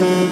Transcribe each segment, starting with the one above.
Oh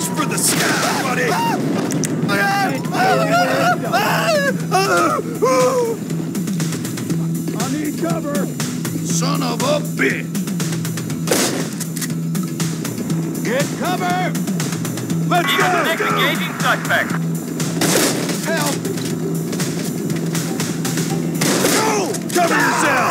Reach for the sky, buddy! I need cover! Son of a bitch! Get cover! Let's go! Next engaging suspect! Help! Go! Cover yourself!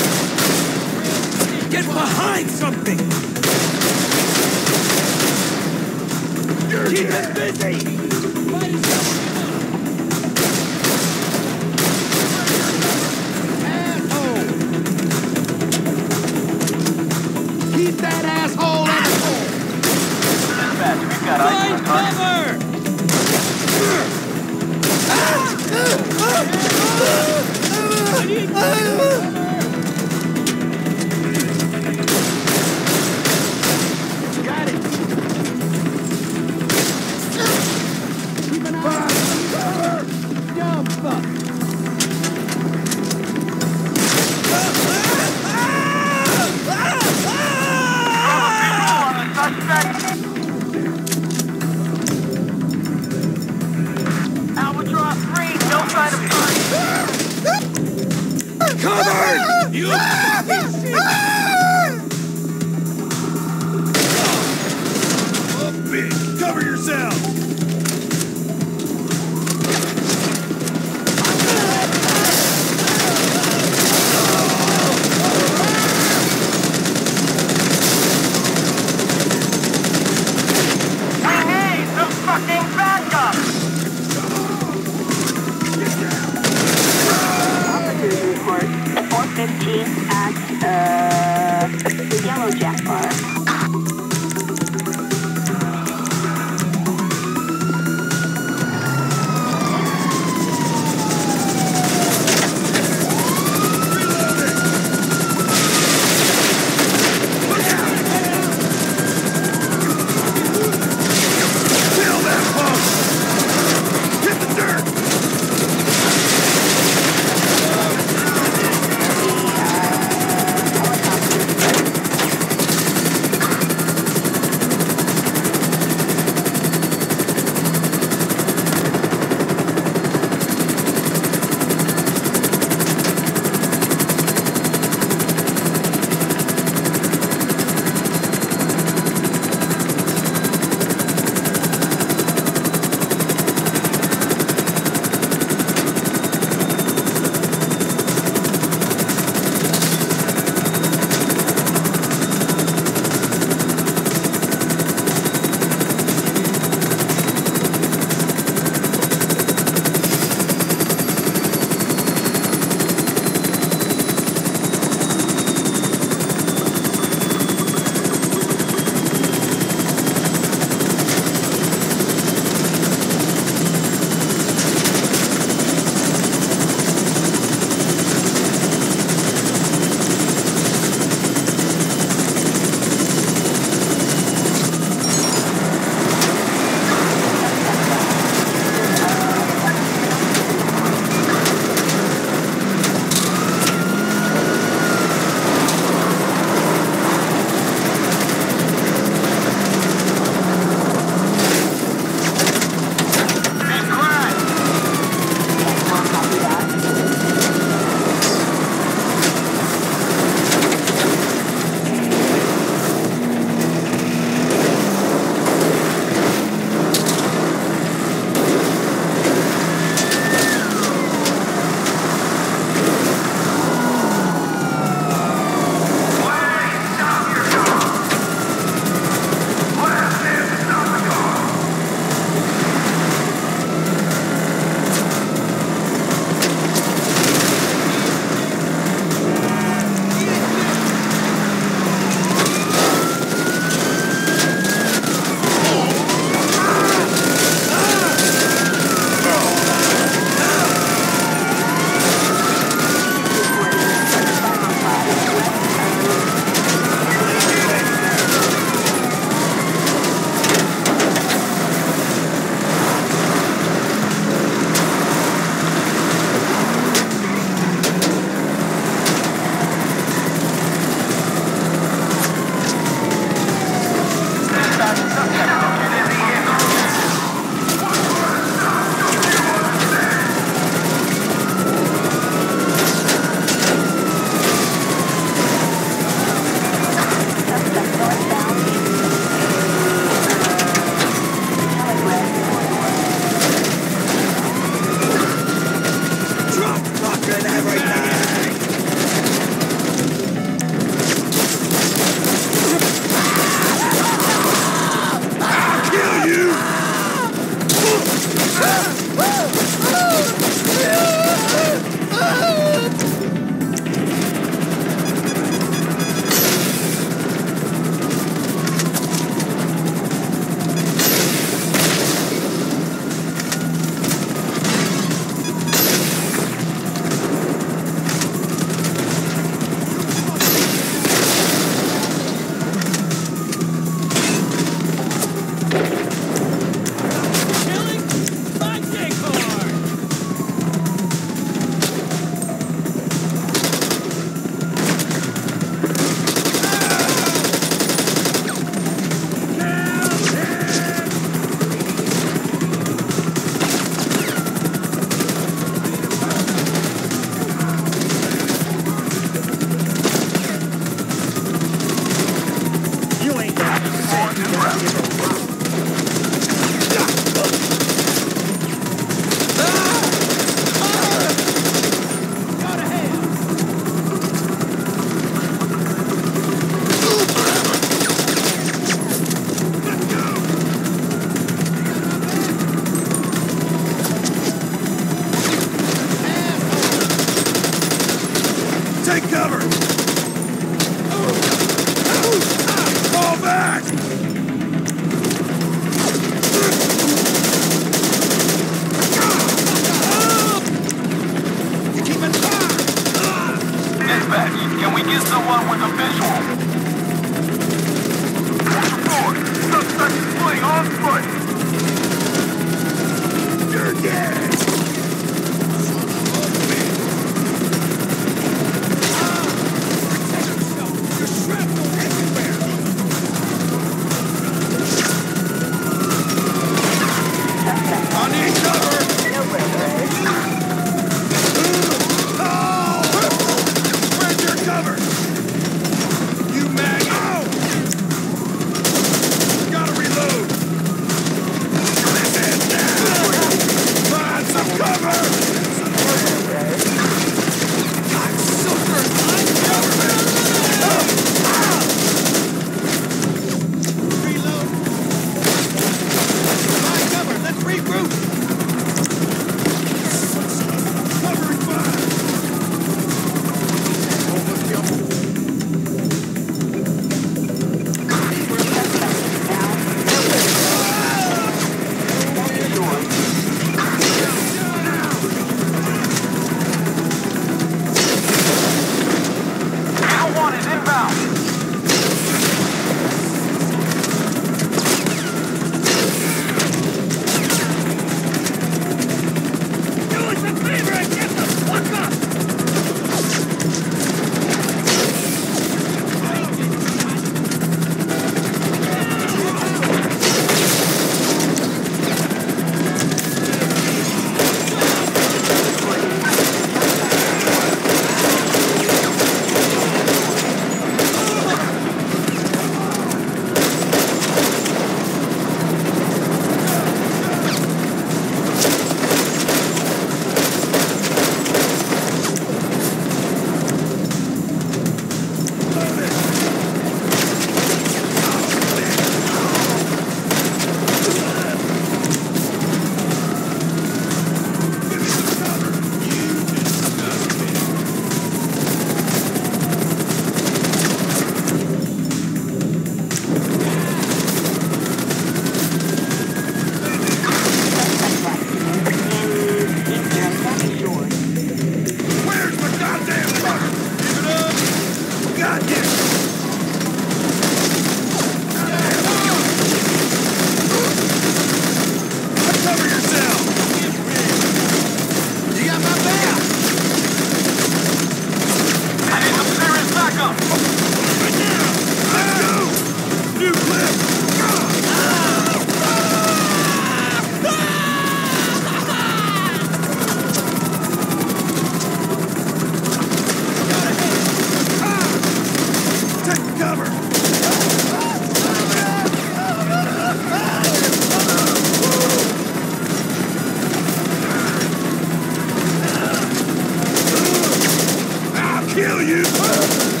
kill you.